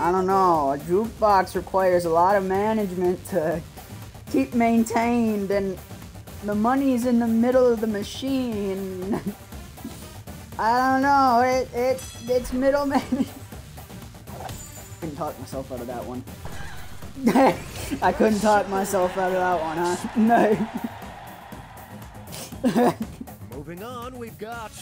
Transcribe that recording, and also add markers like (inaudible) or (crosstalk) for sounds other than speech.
I don't know. A jukebox requires a lot of management to keep maintained, and the money's in the middle of the machine. (laughs) I don't know. It it it's middleman. (laughs) couldn't talk myself out of that one. (laughs) I couldn't talk myself out of that one, huh? No. Moving on, we've got